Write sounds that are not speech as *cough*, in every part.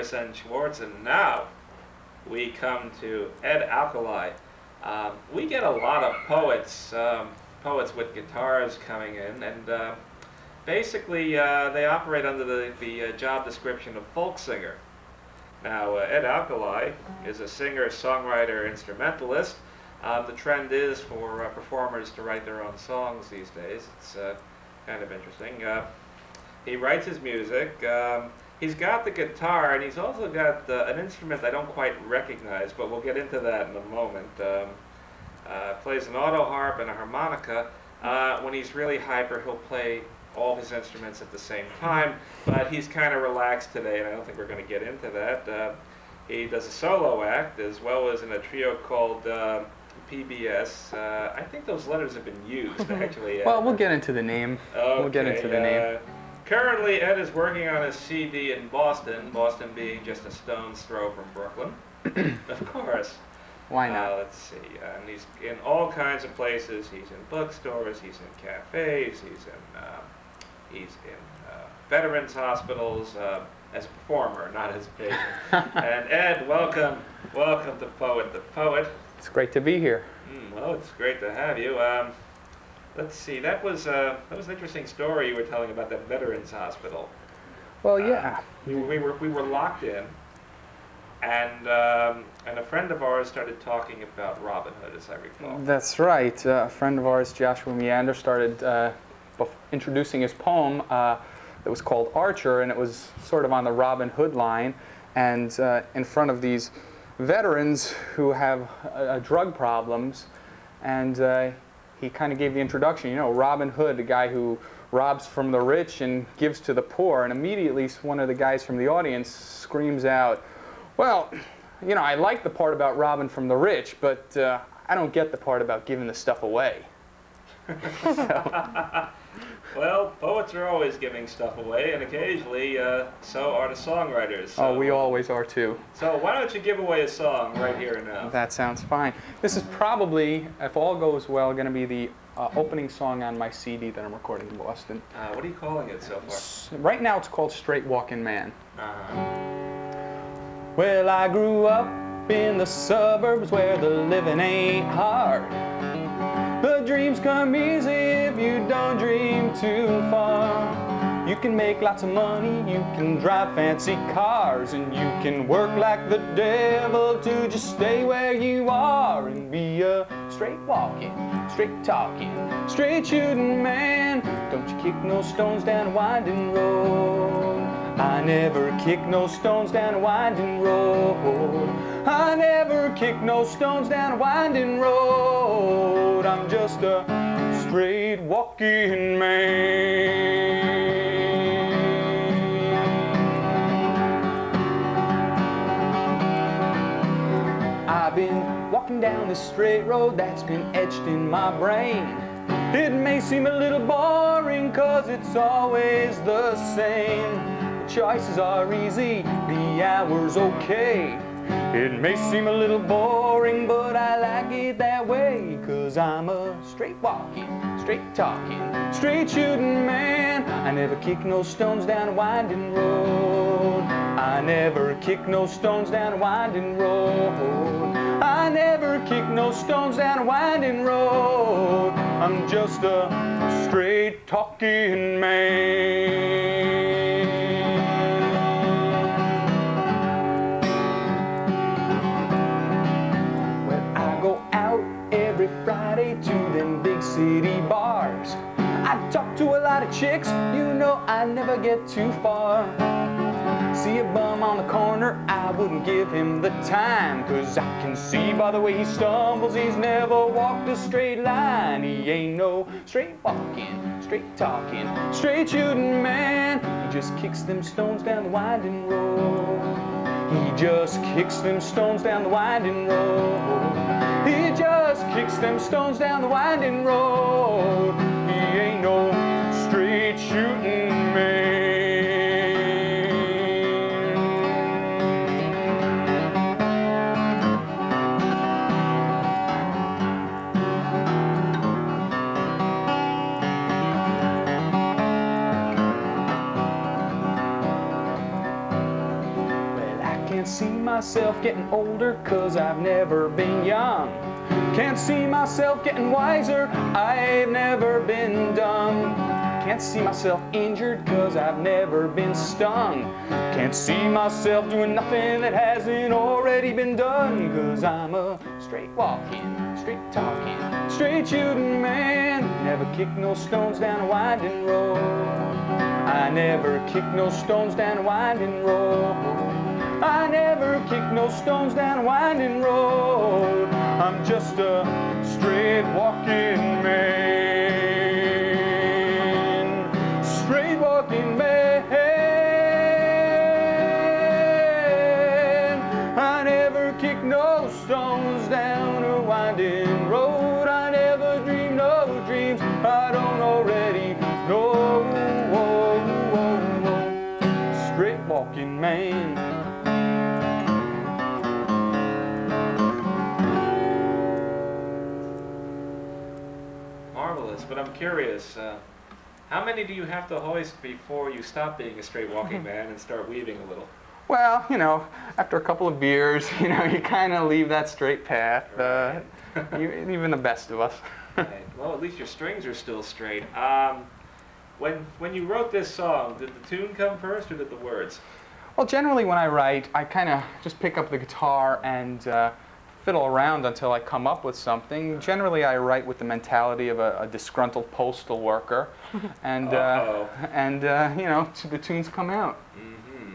N. Schwartz, and now we come to Ed Alkalay. Um, we get a lot of poets, um, poets with guitars coming in, and uh, basically uh, they operate under the, the uh, job description of folk singer. Now, uh, Ed Alkalay is a singer, songwriter, instrumentalist. Um, the trend is for uh, performers to write their own songs these days. It's uh, kind of interesting. he writes his music. Um, he's got the guitar, and he's also got uh, an instrument I don't quite recognize, but we'll get into that in a moment. Um, uh, plays an auto harp and a harmonica. Uh, when he's really hyper, he'll play all his instruments at the same time, but he's kind of relaxed today, and I don't think we're going to get into that. Uh, he does a solo act as well as in a trio called uh, PBS. Uh, I think those letters have been used, *laughs* actually. well, we'll get into the name. Okay, we'll get into the name. Currently, Ed is working on his CD in Boston, Boston being just a stone's throw from Brooklyn. *clears throat* of course. Why not? Uh, let's see. Uh, and he's in all kinds of places. He's in bookstores. He's in cafes. He's in uh, he's in uh, veterans hospitals uh, as a performer, not as a patient. *laughs* and Ed, welcome, welcome to Poet to Poet. It's great to be here. Mm, well, it's great to have you. Um, Let's see. That was uh, that was an interesting story you were telling about that veterans hospital. Well, yeah. Uh, we, we, were we were locked in, and um, and a friend of ours started talking about Robin Hood, as I recall. That's right. Uh, a friend of ours, Joshua Meander, started uh, introducing his poem uh, that was called Archer, and it was sort of on the Robin Hood line, and uh, in front of these veterans who have drug problems, and he kind of gave the introduction. You know, Robin Hood, the guy who robs from the rich and gives to the poor. And immediately, one of the guys from the audience screams out, Well, you know, I like the part about robbing from the rich, but uh, I don't get the part about giving the stuff away. *laughs* so. Well, poets are always giving stuff away, and occasionally uh, so are the songwriters. So. Oh, we always are too. So why don't you give away a song right here and now? That sounds fine. This is probably, if all goes well, going to be the uh, opening song on my CD that I'm recording in Boston. Uh, what are you calling it so far? Right now it's called Straight Walking Man. -huh. Well, I grew up in the suburbs where the living ain't hard. The dreams come easy if you don't dream too far. You can make lots of money, you can drive fancy cars, and you can work like the devil to just stay where you are and be a straight walking, straight talking, straight shooting man. Don't you kick no stones down a winding road. I never kick no stones down a winding road. I never kick no stones down a winding road. I'm just a straight walking man. I've been walking down this straight road that's been etched in my brain. It may seem a little boring cause it's always the same The choices are easy, the hour's okay. It may seem a little boring, but I like it that way. Cause I'm a straight walking, straight talking, straight shooting man. I never kick no stones down a winding road. I never kick no stones down a winding road. I never kick no stones down a winding road. I'm just a straight talking man. Get too far. See a bum on the corner, I wouldn't give him the time. Cause I can see by the way he stumbles, he's never walked a straight line. He ain't no straight walking, straight talking, straight shooting man. He just kicks them stones down the winding road. He just kicks them stones down the winding road. He just kicks them stones down the winding road. Myself getting older cause I've never been young. Can't see myself getting wiser, I've never been dumb. Can't see myself injured cause I've never been stung. Can't see myself doing nothing that hasn't already been done cause I'm a straight walking, straight talking, straight shooting man. Never kick no stones down a winding road. I never kick no stones down a winding road. I never kick no stones down a winding road. I'm just a straight walking man. Curious. Uh, how many do you have to hoist before you stop being a straight walking man and start weaving a little? Well, you know, after a couple of beers, *laughs* you know, you kind of leave that straight path. Uh, you, even the best of us. *laughs* Right. Well, at least your strings are still straight. Um, when when you wrote this song, did the tune come first or did the words? Well, generally when I write, I kind of just pick up the guitar and uh, fiddle around until I come up with something. Generally, I write with the mentality of a, a disgruntled postal worker, *laughs* and uh, and uh, you know, the tunes come out. hmm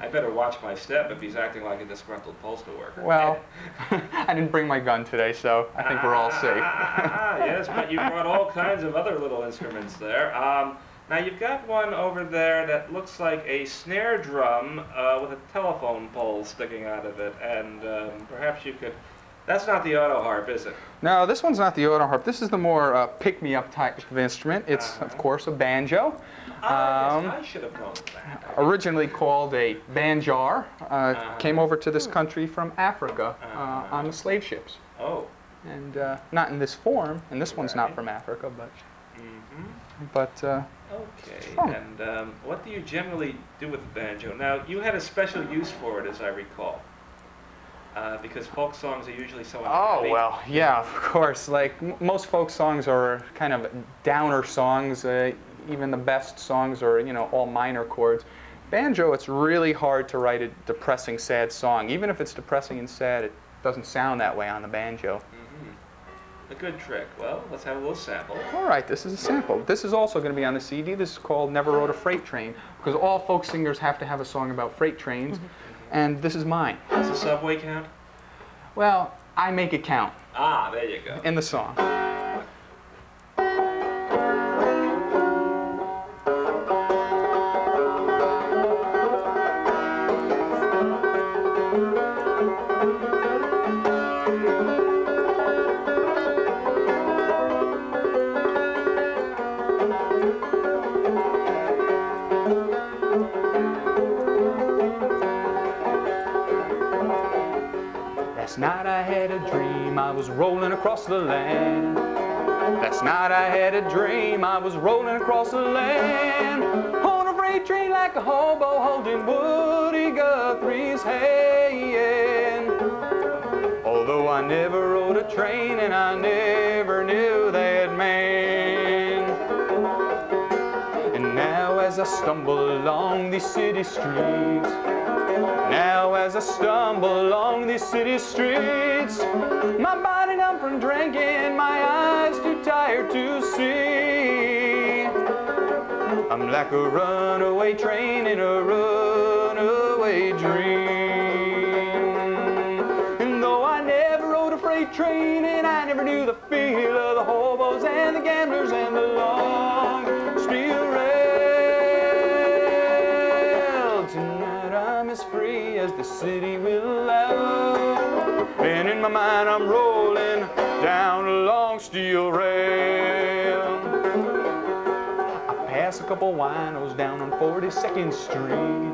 I better watch my step if he's acting like a disgruntled postal worker. Well, *laughs* *laughs* I didn't bring my gun today, so I think we're all safe. Ah, yes, but you brought all kinds of other little instruments there. Um, now you've got one over there that looks like a snare drum uh, with a telephone pole sticking out of it, and um, perhaps you could. That's not the auto harp, is it? No, this one's not the auto harp. This is the more uh, pick-me-up type of instrument. It's, of Uh-huh. course, a banjo. Ah, Um, yes, I should have known that. originally called a banjar, uh, Uh-huh. came over to this country from Africa uh, Uh-huh. on the slave ships. Oh. And uh, not in this form, and this one's not from Africa, but, hmm but uh, Okay. fun. And um, what do you generally do with the banjo? Now, you had a special use for it, as I recall. Uh, because folk songs are usually so oh well, yeah, of course. Like m- most folk songs are kind of downer songs. Uh, even the best songs are, you know, all minor chords. Banjo, it's really hard to write a depressing, sad song. Even if it's depressing and sad, it doesn't sound that way on the banjo. Hmm A good trick. Well, let's have a little sample. All right, this is a sample. This is also going to be on the CD. This is called Never Rode a Freight Train because all folk singers have to have a song about freight trains, and this is mine. Does the subway count? Well, I make it count Ah, there you go. in the song. Was rolling across the land. Last night I had a dream I was rolling across the land. On a freight train like a hobo holding Woody Guthrie's hand. Although I never rode a train and I never knew that man. And now as I stumble along these city streets, now as I stumble along these city streets, my body numb from drinking, my eyes too tired to see. I'm like a runaway train in a runaway dream. And though I never rode a freight train and I never knew the feel of the hobos and the gamblers and the city will allow. And in my mind I'm rolling down a long steel rail. I pass a couple winos down on 42nd Street.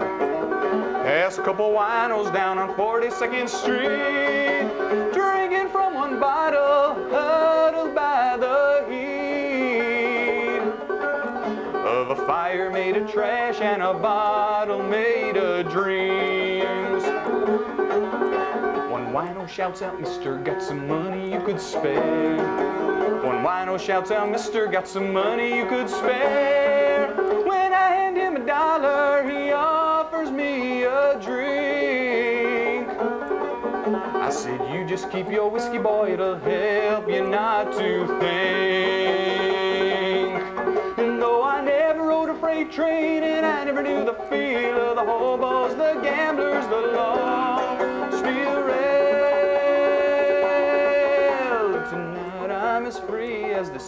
Pass a couple winos down on 42nd Street. Drinking from one bottle, huddled by the heat of a fire made of trash and a bottle made of dreams. Wino shouts out, Mister, got some money you could spare. One wino shouts out, Mister, got some money you could spare. When I hand him a dollar, he offers me a drink. I said, you just keep your whiskey, boy, it'll help you not to think. And though I never rode a freight train and I never knew the feel of the hobos,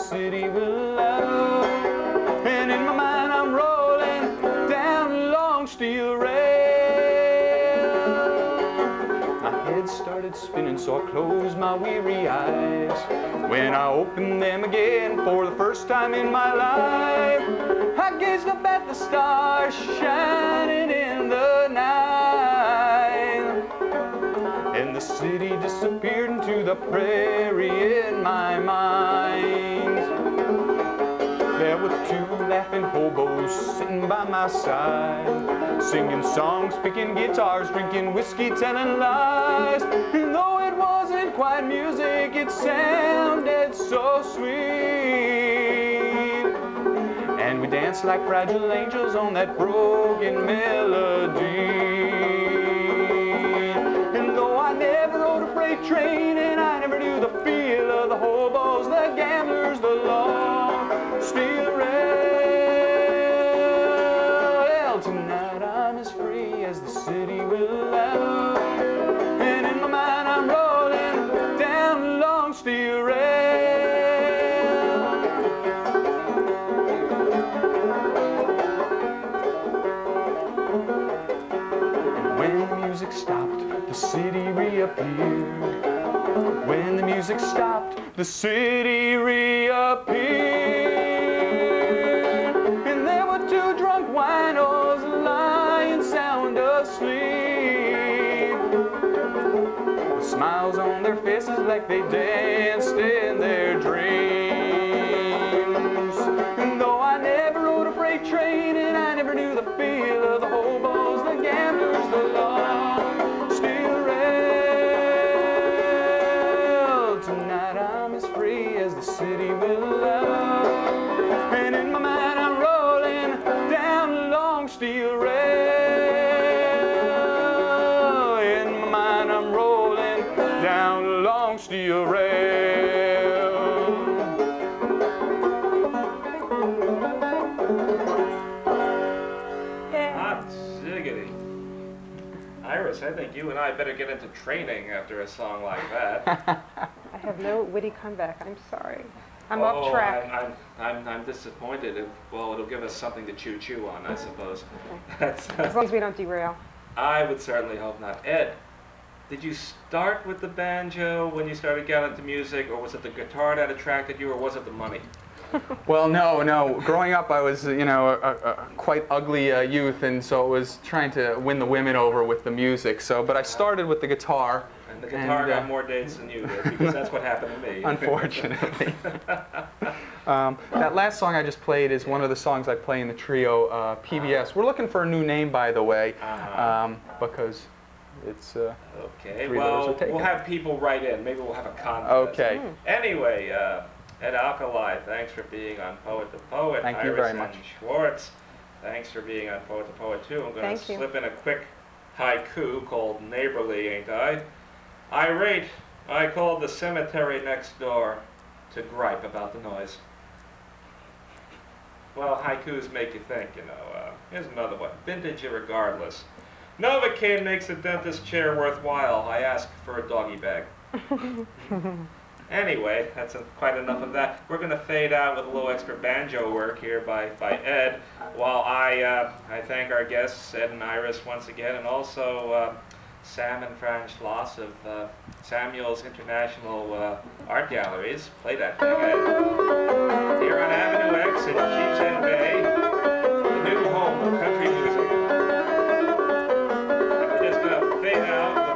city allow. And in my mind I'm rolling down long steel rail. My head started spinning, so I closed my weary eyes. When I opened them again for the first time in my life, I gazed up at the stars shining in the night. And the city disappeared into the prairie in my mind. There two laughing hobos sitting by my side, singing songs, picking guitars, drinking whiskey, telling lies. And though it wasn't quite music, it sounded so sweet. And we danced like fragile angels on that broken melody. And though I never rode a freight train and I never knew the feel of the hobos, the gamblers, the night I'm as free as the city smiles on their faces like they danced in their dreams. And though I never rode a freight train and I never knew the down the long steel rail. Hot ah, ziggity. Iris, I think you and I better get into training after a song like that. *laughs* I have no witty comeback. I'm sorry. I'm oh, off track. I'm, I'm, I'm, I'm disappointed. If, well, it'll give us something to chew chew on, I suppose. *laughs* That's, As long as we don't derail. I would certainly hope not. Ed, did you start with the banjo when you started getting into music, or was it the guitar that attracted you, or was it the money? *laughs* Well, no, no. Growing up, I was, you know, a, a, quite ugly uh, youth, and so it was trying to win the women over with the music. So, but I started with the guitar. And the guitar And, uh, got more dates than you did, because that's what happened to me. *laughs* *laughs* Unfortunately. um, that last song I just played is one of the songs I play in the trio uh, PBS. We're looking for a new name, by the way, Uh-huh. um, because it's. Uh, Okay, Three letters well, are taken. we'll have people write in. Maybe we'll have a contest. okay. Anyway, uh, Ed Alkalay, thanks for being on Poet to Poet. Thank you Iris very and much. Schwartz, thanks for being on Poet to Poet too. I'm going Thank to you. slip in a quick haiku called Neighborly, ain't I? Irate, I called the cemetery next door to gripe about the noise. Well, haikus make you think, you know. Uh, here's another one. Vintage irregardless. Novocaine makes a dentist chair worthwhile. I ask for a doggy bag. *laughs* Anyway, that's a, quite enough of that. We're going to fade out with a little extra banjo work here by, by Ed, while I, uh, I thank our guests, Ed and Iris, once again, and also uh, Sam and Fran Schloss of uh, Samuel's International uh, Art Galleries. Play that thing, Ed. Here on Avenue X in Sheepshead Bay. now.